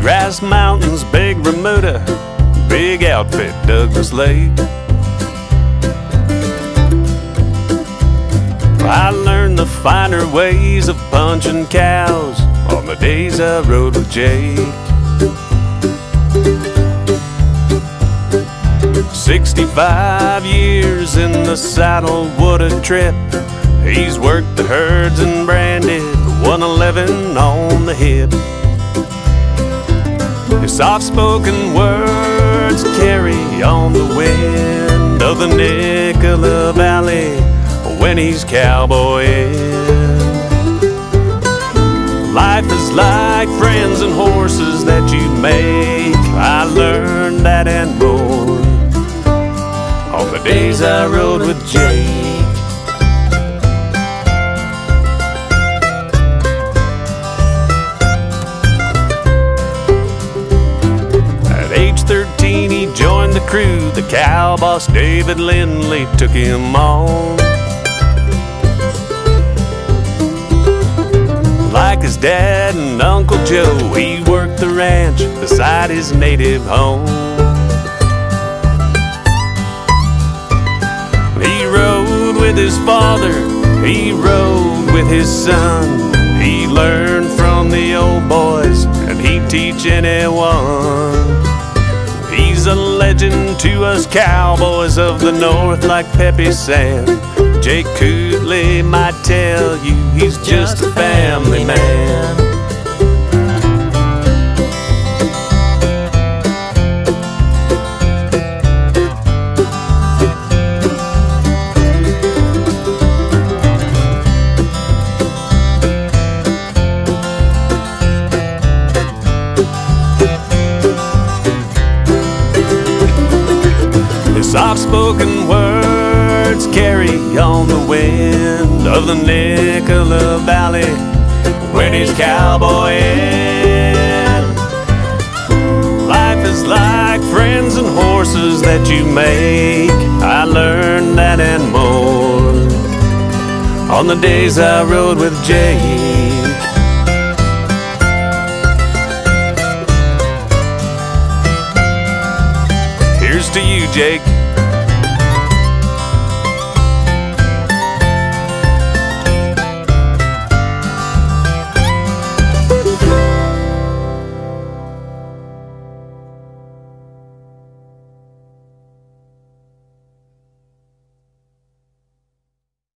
grass mountains, big Bermuda, big outfit, Douglas Lake. I learned the finer ways of punching cows on the days I rode with Jake. Sixty-five years in the saddle, what a trip! He's worked the herds and branded 111 on the hip. Soft spoken words carry on the wind of the Nicola Valley when he's cowboying. Life is like friends and horses that you make. I learned that and more on the days I rode with Jake. Crew. The cow boss David Lindley took him on. Like his dad and Uncle Joe, he worked the ranch beside his native home. He rode with his father, he rode with his son. He learned from the old boys, and he'd teach anyone. He's a legend to us cowboys of the north, like Pepe Sam. Jake Coutlee might tell you he's just a family man. Soft spoken words carry on the wind of the Nicola Valley when he's cowboying. Life is like friends and horses that you make. I learned that and more on the days I rode with Jake. Here's to you, Jake.